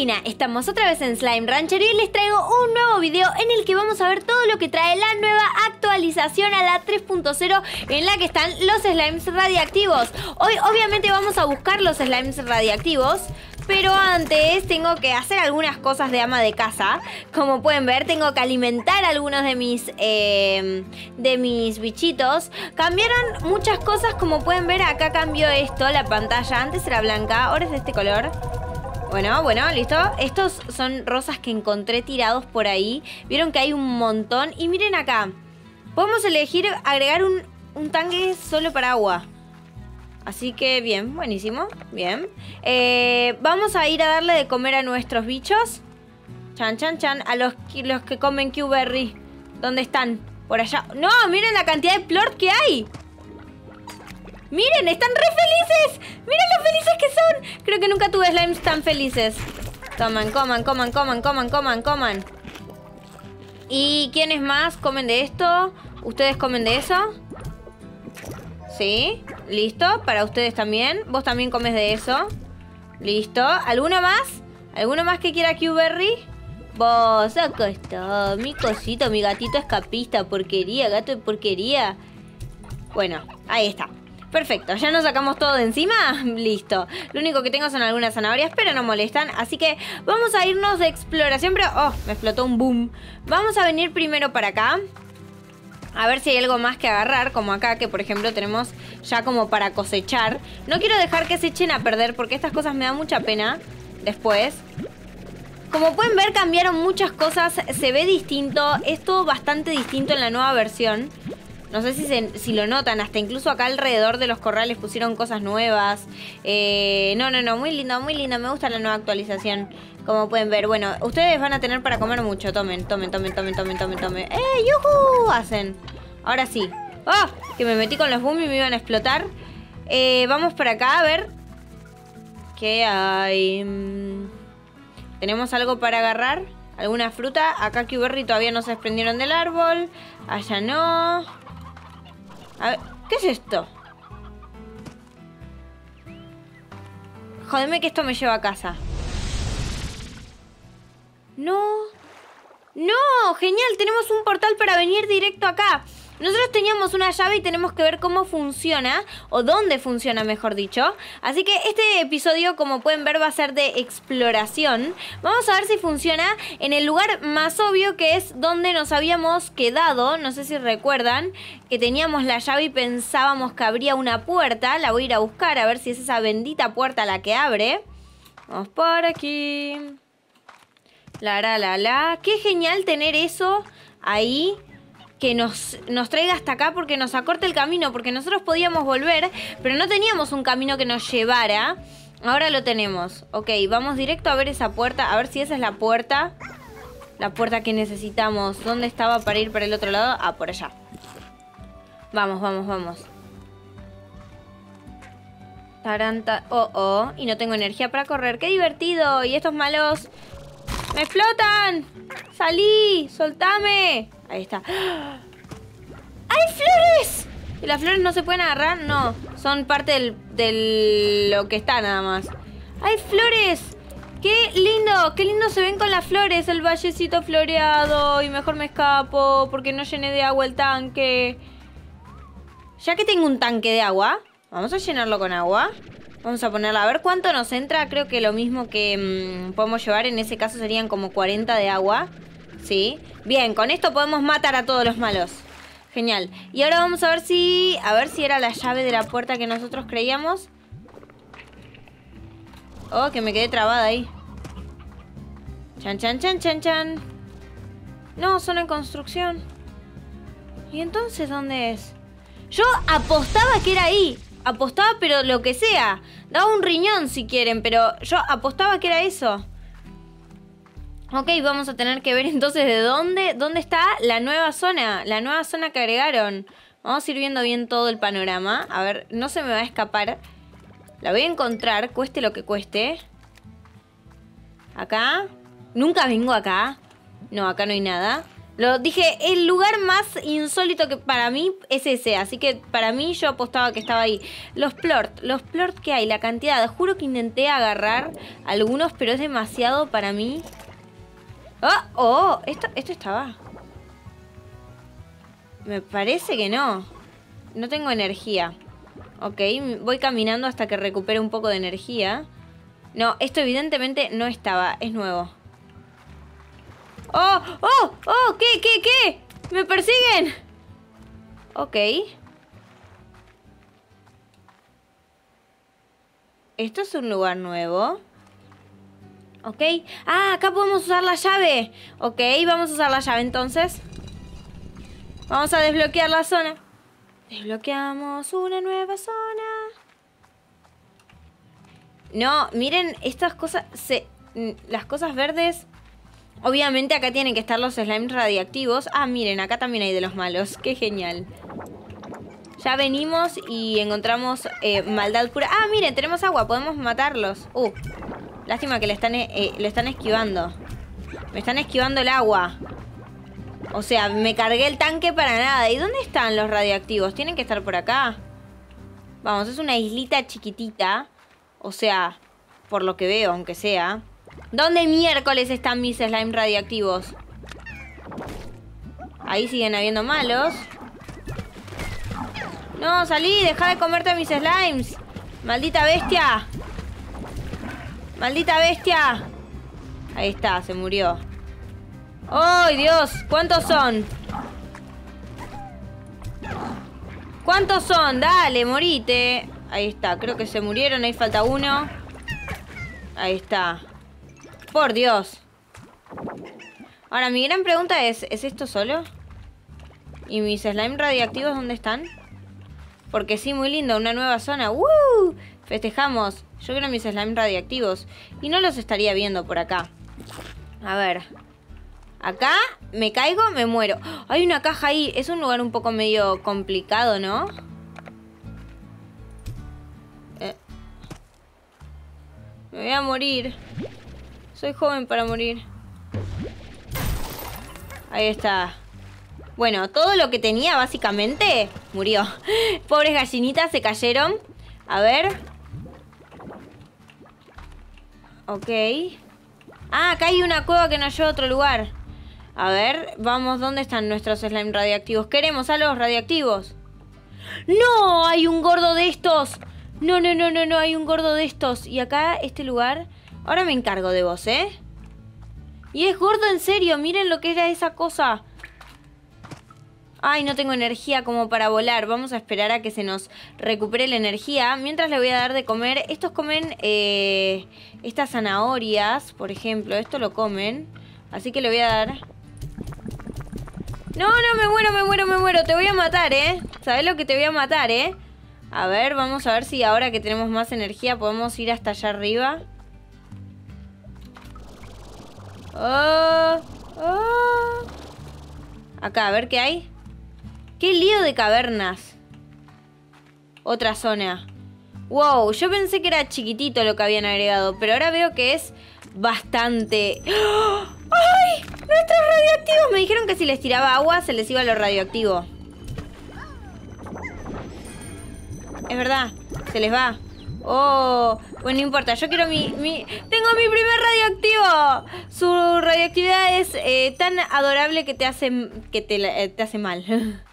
Estamos otra vez en Slime Rancher y les traigo un nuevo video en el que vamos a ver todo lo que trae la nueva actualización a la 3.0 en la que están los slimes radiactivos. Hoy obviamente vamos a buscar los slimes radiactivos, pero antes tengo que hacer algunas cosas de ama de casa. Como pueden ver, tengo que alimentar algunos de mis, eh, de mis bichitos. Cambiaron muchas cosas, como pueden ver, acá cambió esto, la pantalla. Antes era blanca, ahora es de este color. Bueno, bueno, listo. Estos son rosas que encontré tirados por ahí. Vieron que hay un montón. Y miren acá. Podemos elegir agregar un, un tanque solo para agua. Así que bien, buenísimo. Bien. Eh, vamos a ir a darle de comer a nuestros bichos. Chan, chan, chan. A los, los que comen Q-Berry. ¿Dónde están? Por allá. No, miren la cantidad de plort que hay. Miren, están re felices. Miren lo felices que son. Creo que nunca tuve slimes tan felices. Toman, coman, coman, coman, coman, coman, coman. ¿Y quiénes más comen de esto? ¿Ustedes comen de eso? Sí, listo. Para ustedes también. Vos también comes de eso. Listo. ¿Alguno más? ¿Alguno más que quiera Q-Berry? Vos, acá está. Mi cosito, mi gatito escapista. Porquería, gato de porquería. Bueno, ahí está. Perfecto, ya nos sacamos todo de encima. Listo. Lo único que tengo son algunas zanahorias, pero no molestan. Así que vamos a irnos de exploración. Pero, oh, me explotó un boom. Vamos a venir primero para acá. A ver si hay algo más que agarrar, como acá, que por ejemplo tenemos ya como para cosechar. No quiero dejar que se echen a perder porque estas cosas me dan mucha pena después. Como pueden ver, cambiaron muchas cosas, se ve distinto, es todo bastante distinto en la nueva versión. No sé si, si lo notan, hasta incluso acá alrededor de los corrales pusieron cosas nuevas. Eh, no, no, no, muy lindo, muy lindo. Me gusta la nueva actualización. Como pueden ver, bueno, ustedes van a tener para comer mucho. Tomen, tomen, tomen, tomen, tomen, tomen, tomen. ¡Eh, yuhu! Hacen. Ahora sí. ¡Ah! Que me metí con los boom y me iban a explotar. Eh, vamos por acá a ver. ¿Qué hay? Mm, ¿Tenemos algo para agarrar? ¿Alguna fruta? Acá Q-Berry todavía no se desprendieron del árbol. Allá no. A ver, ¿qué es esto? Jodeme que esto me lleva a casa. No. No, genial, tenemos un portal para venir directo acá. Nosotros teníamos una llave y tenemos que ver cómo funciona, o dónde funciona, mejor dicho. Así que este episodio, como pueden ver, va a ser de exploración. Vamos a ver si funciona en el lugar más obvio, que es donde nos habíamos quedado. No sé si recuerdan que teníamos la llave y pensábamos que abría una puerta. La voy a ir a buscar a ver si es esa bendita puerta la que abre. Vamos por aquí. La, la, la, la. Qué genial tener eso ahí que nos, nos traiga hasta acá porque nos acorte el camino, porque nosotros podíamos volver, pero no teníamos un camino que nos llevara. Ahora lo tenemos. Ok, vamos directo a ver esa puerta, a ver si esa es la puerta. La puerta que necesitamos. ¿Dónde estaba para ir para el otro lado? Ah, por allá. Vamos, vamos, vamos. Taranta. Oh, oh. Y no tengo energía para correr. ¡Qué divertido! Y estos malos... ¡Me explotan! ¡Salí! ¡Soltame! Ahí está. ¡Hay flores! ¿Y las flores no se pueden agarrar? No, son parte del, del lo que está nada más. ¡Hay flores! ¡Qué lindo! ¡Qué lindo se ven con las flores! El vallecito floreado. Y mejor me escapo porque no llené de agua el tanque. Ya que tengo un tanque de agua, vamos a llenarlo con agua. Vamos a ponerla a ver cuánto nos entra. Creo que lo mismo que mmm, podemos llevar. En ese caso serían como 40 de agua. ¿Sí? Bien, con esto podemos matar a todos los malos. Genial. Y ahora vamos a ver si... A ver si era la llave de la puerta que nosotros creíamos. Oh, que me quedé trabada ahí. Chan, chan, chan, chan, chan. No, son en construcción. ¿Y entonces dónde es? Yo apostaba que era ahí. Apostaba, pero lo que sea. Daba un riñón si quieren, pero yo apostaba que era eso. Ok, vamos a tener que ver entonces de dónde, dónde está la nueva zona, la nueva zona que agregaron. Vamos a ir viendo bien todo el panorama. A ver, no se me va a escapar. La voy a encontrar, cueste lo que cueste. Acá. Nunca vengo acá. No, acá no hay nada. Lo dije, el lugar más insólito que para mí es ese, así que para mí yo apostaba que estaba ahí. Los plort, los plort que hay, la cantidad, juro que intenté agarrar algunos, pero es demasiado para mí. ¡Oh! ¡Oh! Esto, esto estaba. Me parece que no. No tengo energía. Ok, voy caminando hasta que recupere un poco de energía. No, esto evidentemente no estaba, es nuevo. ¡Oh! ¡Oh! ¡Oh! ¿Qué? ¿Qué? ¿Qué? ¡Me persiguen! Ok. Esto es un lugar nuevo. Ok. Ah, acá podemos usar la llave. Ok, vamos a usar la llave entonces. Vamos a desbloquear la zona. Desbloqueamos una nueva zona. No, miren, estas cosas... Se, las cosas verdes Obviamente acá tienen que estar los slimes radiactivos. Ah, miren, acá también hay de los malos. Qué genial. Ya venimos y encontramos eh, maldad pura. Ah, miren, tenemos agua. Podemos matarlos. Uh, lástima que le están, eh, lo están esquivando. Me están esquivando el agua. O sea, me cargué el tanque para nada. ¿Y dónde están los radiactivos? Tienen que estar por acá. Vamos, es una islita chiquitita. O sea, por lo que veo, aunque sea. ¿Dónde miércoles están mis slime radiactivos? Ahí siguen habiendo malos. No, salí, deja de comerte mis slimes. Maldita bestia. Maldita bestia. Ahí está, se murió. ¡Ay, Dios! ¿Cuántos son? ¿Cuántos son? Dale, morite. Ahí está, creo que se murieron. Ahí falta uno. Ahí está. Por Dios. Ahora, mi gran pregunta es, ¿es esto solo? ¿Y mis slime radiactivos dónde están? Porque sí, muy lindo, una nueva zona. ¡Woo! Festejamos. Yo quiero mis slime radiactivos. Y no los estaría viendo por acá. A ver. Acá me caigo, me muero. Hay una caja ahí. Es un lugar un poco medio complicado, ¿no? Eh. Me voy a morir. Soy joven para morir. Ahí está. Bueno, todo lo que tenía básicamente murió. Pobres gallinitas se cayeron. A ver. Ok. Ah, acá hay una cueva que nos lleva a otro lugar. A ver, vamos, ¿dónde están nuestros slime radiactivos? Queremos a los radiactivos. ¡No! Hay un gordo de estos. No, no, no, no, no, hay un gordo de estos. Y acá, este lugar... Ahora me encargo de vos, ¿eh? Y es gordo en serio, miren lo que era esa cosa. Ay, no tengo energía como para volar. Vamos a esperar a que se nos recupere la energía. Mientras le voy a dar de comer. Estos comen eh, estas zanahorias, por ejemplo. Esto lo comen. Así que le voy a dar... No, no, me muero, me muero, me muero. Te voy a matar, ¿eh? ¿Sabes lo que te voy a matar, eh? A ver, vamos a ver si ahora que tenemos más energía podemos ir hasta allá arriba. Oh, oh. Acá, a ver qué hay. ¡Qué lío de cavernas! Otra zona. Wow, yo pensé que era chiquitito lo que habían agregado, pero ahora veo que es bastante... ¡Ay! ¡Nuestros radioactivos! Me dijeron que si les tiraba agua se les iba lo radioactivo. Es verdad, se les va. Oh, bueno, no importa. Yo quiero mi, mi... ¡Tengo mi primer radioactivo! Su radioactividad es eh, tan adorable que te hace, que te, eh, te hace mal.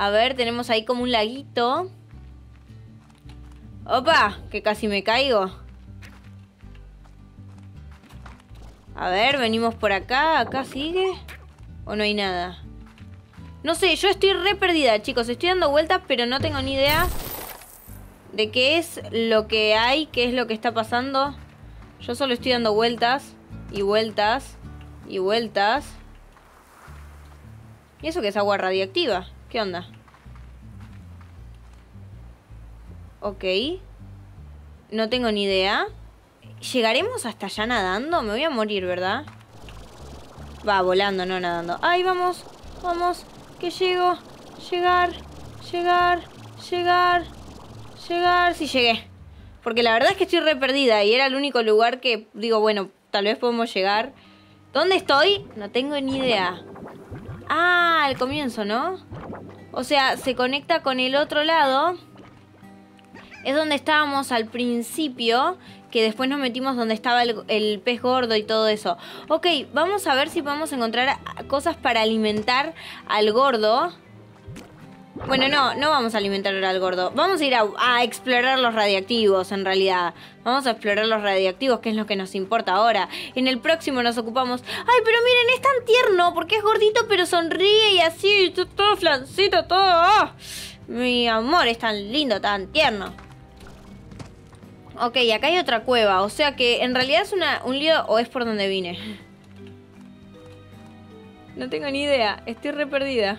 A ver, tenemos ahí como un laguito. ¡Opa! Que casi me caigo. A ver, venimos por acá. ¿Acá sigue? ¿O no hay nada? No sé, yo estoy re perdida, chicos. Estoy dando vueltas, pero no tengo ni idea de qué es lo que hay, qué es lo que está pasando. Yo solo estoy dando vueltas y vueltas y vueltas. ¿Y eso que es agua radiactiva? ¿Qué onda? Ok. No tengo ni idea. ¿Llegaremos hasta allá nadando? Me voy a morir, ¿verdad? Va, volando, no nadando. ¡Ay, vamos! ¡Vamos! ¡Que llego! Llegar, llegar, llegar llegar, sí llegué. Porque la verdad es que estoy re perdida y era el único lugar que digo, bueno, tal vez podemos llegar. ¿Dónde estoy? No tengo ni idea. Ah, al comienzo, ¿no? O sea, se conecta con el otro lado. Es donde estábamos al principio, que después nos metimos donde estaba el, pez gordo y todo eso. Ok, vamos a ver si podemos encontrar cosas para alimentar al gordo. Bueno, no, no vamos a alimentar al gordo. Vamos a ir a, explorar los radiactivos, en realidad. Vamos a explorar los radiactivos, que es lo que nos importa ahora. En el próximo nos ocupamos... Ay, pero miren, es tan tierno, porque es gordito, pero sonríe y así, todo flancito, todo... ¡ah! Mi amor, es tan lindo, tan tierno. Ok, acá hay otra cueva. O sea que en realidad es una, un lío o es por donde vine. No tengo ni idea. Estoy re perdida.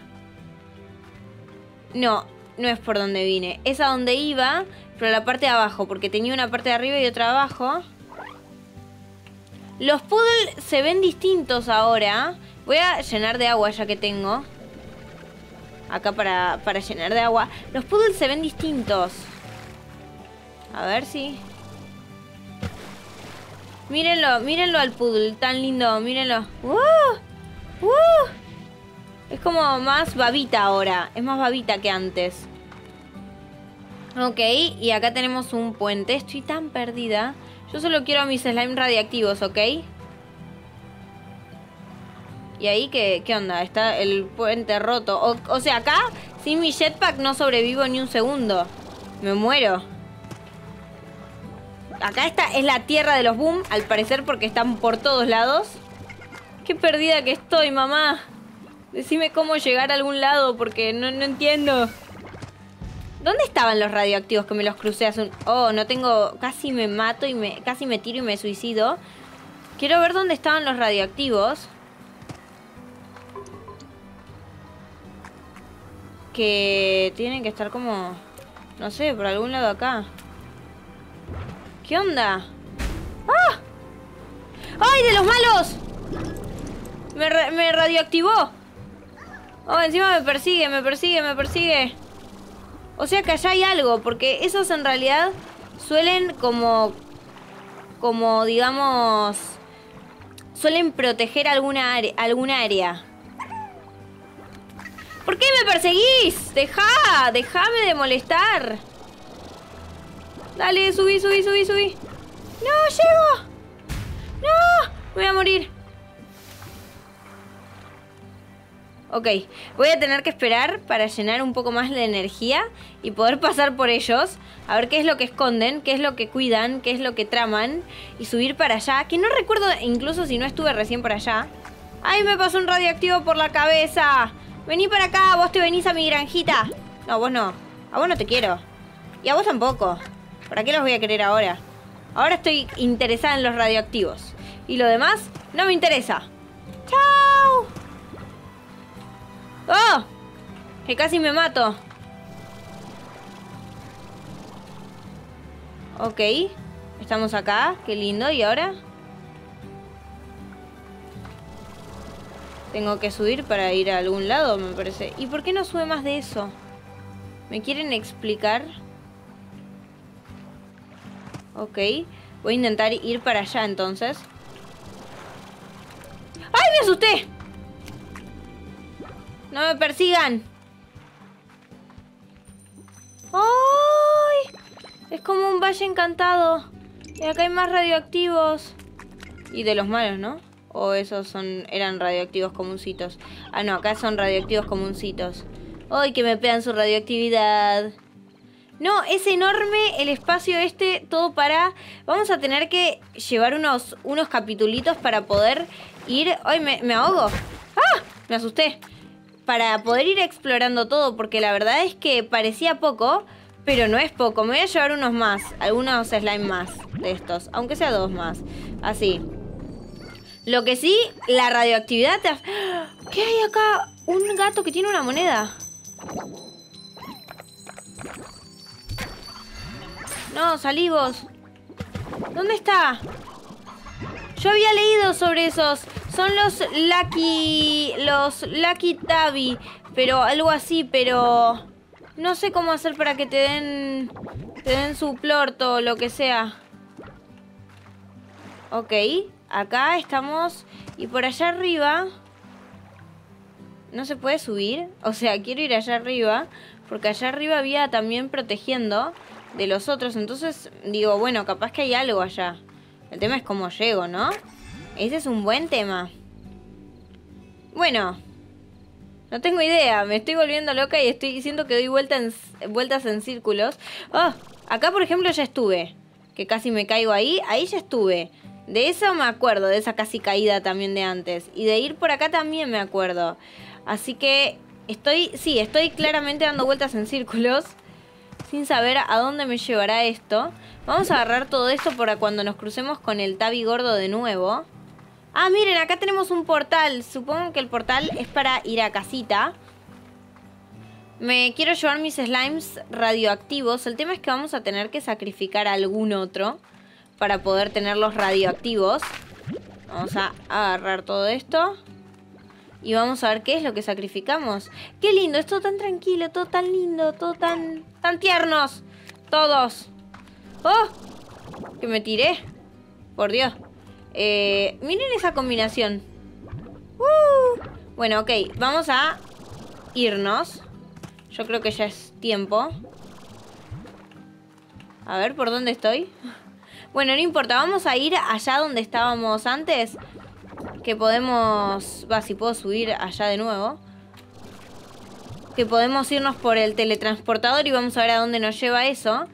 No, no es por donde vine. Es a donde iba, pero la parte de abajo, porque tenía una parte de arriba y otra abajo. Los poodles se ven distintos ahora. Voy a llenar de agua ya que tengo. Acá para, para llenar de agua. Los poodles se ven distintos. A ver si... Mírenlo, mírenlo al poodle, tan lindo, mírenlo. ¡Uh! ¡Uh! Es como más babita ahora. Es más babita que antes. Ok, y acá tenemos un puente. Estoy tan perdida. Yo solo quiero mis slime radiactivos, ¿ok? ¿Y ahí qué, qué onda? Está el puente roto. O, o sea, acá sin mi jetpack no sobrevivo ni un segundo. Me muero. Acá esta es la tierra de los boom, al parecer porque están por todos lados. Qué perdida que estoy, mamá. Decime cómo llegar a algún lado porque no, entiendo. ¿Dónde estaban los radioactivos que me los crucé hace un... Oh, no tengo... Casi me mato y me... Casi me tiro y me suicido. Quiero ver dónde estaban los radioactivos. Que tienen que estar como... No sé, por algún lado acá. ¿Qué onda? ¡Ah! ¡Ay, de los malos! Me, me radioactivó. Oh, encima me persigue, me persigue, me persigue. O sea que allá hay algo, porque esos en realidad suelen como... Como, digamos... Suelen proteger alguna, alguna área. ¿Por qué me perseguís? Deja, déjame de molestar. Dale, subí, subí, subí, subí. ¡No, llego! ¡No! Voy a morir. Ok, voy a tener que esperar para llenar un poco más la energía y poder pasar por ellos, a ver qué es lo que esconden, qué es lo que cuidan, qué es lo que traman y subir para allá, que no recuerdo incluso si no estuve recién por allá. ¡Ay, me pasó un radioactivo por la cabeza! Vení para acá, vos te venís a mi granjita. No, vos no. A vos no te quiero. Y a vos tampoco. ¿Para qué los voy a querer ahora? Ahora estoy interesada en los radioactivos. Y lo demás no me interesa. ¡Oh! Que casi me mato. Ok. Estamos acá. Qué lindo. ¿Y ahora? Tengo que subir para ir a algún lado, me parece. ¿Y por qué no sube más de eso? ¿Me quieren explicar? Ok. Voy a intentar ir para allá entonces. ¡Ay, me asusté! ¡No me persigan! ¡Ay! Es como un valle encantado. Y acá hay más radioactivos. Y de los malos, ¿no? O esos son eran radioactivos comuncitos. Ah, no, acá son radioactivos comuncitos. ¡Ay, que me pegan su radioactividad! No, es enorme el espacio este, todo para... Vamos a tener que llevar unos, unos capitulitos para poder ir... ¡Ay, me, me ahogo! ¡Ah! Me asusté para poder ir explorando todo, porque la verdad es que parecía poco, pero no es poco. Me voy a llevar unos más, algunos slime más de estos, aunque sea dos más. Así. Lo que sí, la radioactividad te... ¿Qué hay acá? Un gato que tiene una moneda. No, salí vos. ¿Dónde está? Yo había leído sobre esos. Son los Lucky. Los Lucky Tabby. Pero algo así, pero. No sé cómo hacer para que te den. Te den su plorto o lo que sea. Ok. Acá estamos. Y por allá arriba. no se puede subir. O sea, quiero ir allá arriba. Porque allá arriba había también protegiendo de los otros. Entonces digo, bueno, capaz que hay algo allá. El tema es cómo llego, ¿no? Ese es un buen tema. Bueno. No tengo idea. Me estoy volviendo loca y estoy diciendo que doy vueltas en círculos. Oh, acá por ejemplo ya estuve. Que casi me caigo ahí. Ahí ya estuve. De eso me acuerdo, de esa casi caída también de antes. Y de ir por acá también me acuerdo. Así que estoy, sí, estoy claramente dando vueltas en círculos. Sin saber a dónde me llevará esto. Vamos a agarrar todo esto para cuando nos crucemos con el tabi gordo de nuevo. Ah, miren, acá tenemos un portal. Supongo que el portal es para ir a casita. Me quiero llevar mis slimes radioactivos. El tema es que vamos a tener que sacrificar algún otro para poder tenerlos radioactivos. Vamos a agarrar todo esto. Y vamos a ver qué es lo que sacrificamos. ¡Qué lindo! Es todo tan tranquilo, todo tan lindo, todo tan, tan tiernos. Todos. ¡Oh! Que me tiré. Por Dios. Eh, miren esa combinación. Uh. Bueno, ok. Vamos a irnos. Yo creo que ya es tiempo. A ver, ¿por dónde estoy? Bueno, no importa, vamos a ir allá donde estábamos antes. Que podemos... Va, si puedo subir allá de nuevo. Que podemos irnos por el teletransportador y vamos a ver a dónde nos lleva eso.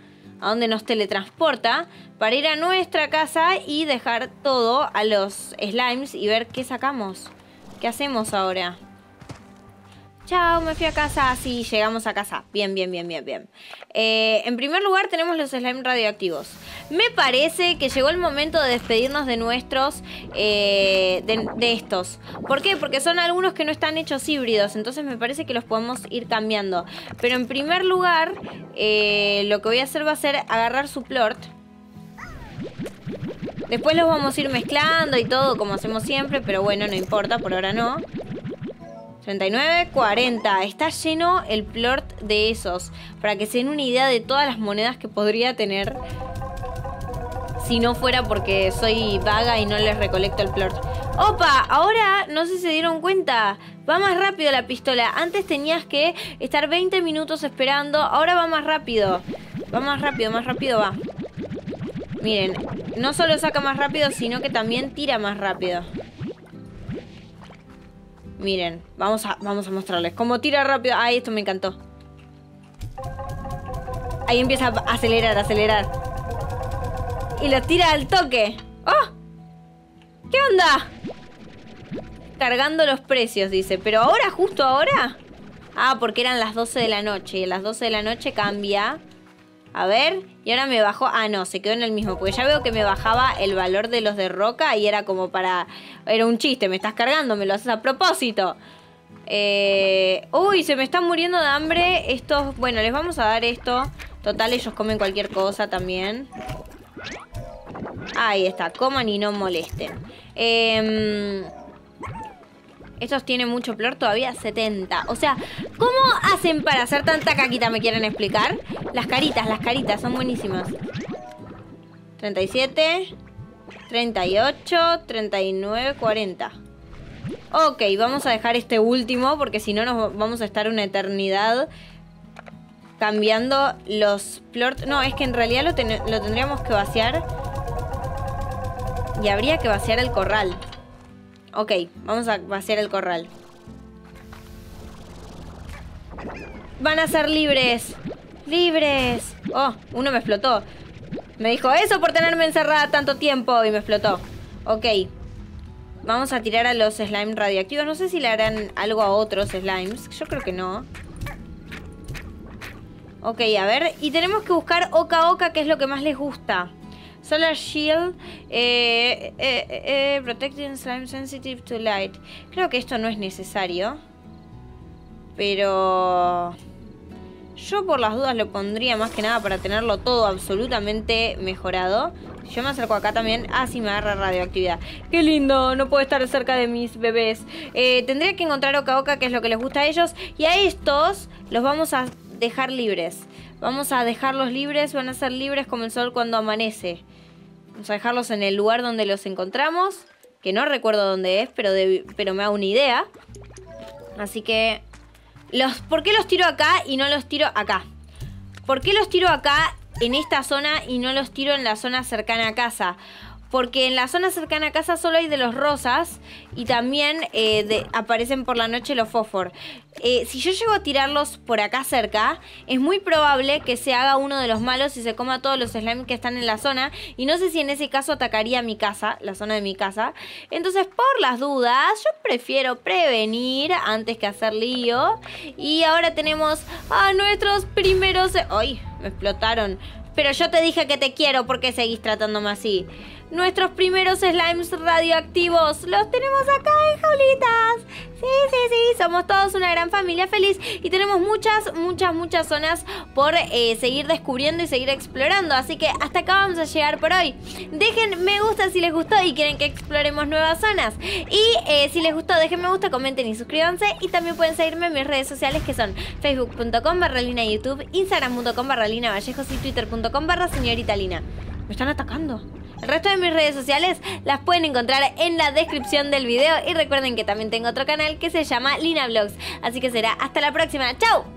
A dónde nos teletransporta. Para ir a nuestra casa y dejar todo a los slimes y ver qué sacamos. ¿Qué hacemos ahora? Chao, me fui a casa. Sí, llegamos a casa. Bien, bien, bien, bien, bien. Eh, en primer lugar tenemos los slime radioactivos. Me parece que llegó el momento de despedirnos de nuestros, eh, de, estos. ¿Por qué? Porque son algunos que no están hechos híbridos, entonces me parece que los podemos ir cambiando. Pero en primer lugar, eh, lo que voy a hacer va a ser agarrar su plort. Después los vamos a ir mezclando y todo como hacemos siempre, pero bueno, no importa, por ahora no. 39, 40. Está lleno el plort de esos. Para que se den una idea de todas las monedas que podría tener. Si no fuera porque soy vaga y no les recolecto el plort. ¡Opa! Ahora, no sé si se dieron cuenta. Va más rápido la pistola. Antes tenías que estar 20 minutos esperando. Ahora va más rápido. Va más rápido, más rápido va. Miren, no solo saca más rápido, sino que también tira más rápido. Miren, vamos a, vamos a mostrarles. Cómo tira rápido. Ay, esto me encantó. Ahí empieza a acelerar, acelerar. Y lo tira al toque. ¡Oh! ¿Qué onda? Cargando los precios, dice. ¿Pero ahora, justo ahora? Ah, porque eran las 12 de la noche. Y a las 12 de la noche cambia a ver, y ahora me bajó. Ah, no, se quedó en el mismo. Porque ya veo que me bajaba el valor de los de roca y era como para. Era un chiste, me estás cargando, me lo haces a propósito. Eh... Uy, se me están muriendo de hambre. Estos. Bueno, les vamos a dar esto. Total, ellos comen cualquier cosa también. Ahí está, coman y no molesten. Eh. Estos tienen mucho flor todavía, 70. O sea, ¿cómo hacen para hacer tanta caquita? ¿Me quieren explicar? Las caritas, las caritas, son buenísimas. 37, 38, 39, 40. Ok, vamos a dejar este último porque si no nos vamos a estar una eternidad cambiando los plort. No, es que en realidad lo, lo tendríamos que vaciar. Y habría que vaciar el corral. Ok, vamos a vaciar el corral. Van a ser libres. Libres. Oh, uno me explotó. Me dijo eso por tenerme encerrada tanto tiempo y me explotó. Ok. Vamos a tirar a los slime radioactivos. No sé si le harán algo a otros slimes. Yo creo que no. Ok, a ver. Y tenemos que buscar Oca Oca, que es lo que más les gusta. Solar Shield, eh, eh, eh, Protecting Slime Sensitive to Light. Creo que esto no es necesario. Pero... Yo por las dudas lo pondría más que nada para tenerlo todo absolutamente mejorado. Yo me acerco acá también. Ah, sí, me agarra radioactividad. ¡Qué lindo! No puedo estar cerca de mis bebés. tendría que encontrar Oca Oca, que es lo que les gusta a ellos. Y a estos los vamos a dejar libres. Vamos a dejarlos libres. Van a ser libres como el sol cuando amanece. Vamos a dejarlos en el lugar donde los encontramos. Que no recuerdo dónde es, pero, pero me hago una idea. Así que... Los, ¿Por qué los tiro acá y no los tiro acá? ¿Por qué los tiro acá en esta zona y no los tiro en la zona cercana a casa? Porque en la zona cercana a casa solo hay de los rosas y también eh, aparecen por la noche los fósfor. Eh, si yo llego a tirarlos por acá cerca, es muy probable que se haga uno de los malos y se coma todos los slimes que están en la zona. Y no sé si en ese caso atacaría mi casa, la zona de mi casa. Entonces, por las dudas, yo prefiero prevenir antes que hacer lío. Y ahora tenemos a nuestros primeros... ¡Ay! Me explotaron. Pero yo te dije que te quiero, porque seguís tratándome así? Nuestros primeros slimes radioactivos los tenemos acá en jaulitas. Sí, sí, sí, somos todos una gran familia feliz y tenemos muchas, muchas, muchas zonas por eh, seguir descubriendo y seguir explorando. Así que hasta acá vamos a llegar por hoy. Dejen me gusta si les gustó y quieren que exploremos nuevas zonas. Y eh, si les gustó, dejen me gusta, comenten y suscríbanse. Y también pueden seguirme en mis redes sociales que son facebook.com barra YouTube, instagram.com barra vallejos y twitter.com barra señorita lina. Me están atacando. El resto de mis redes sociales las pueden encontrar en la descripción del video y recuerden que también tengo otro canal que se llama Lina Vlogs. Así que será hasta la próxima. ¡Chao!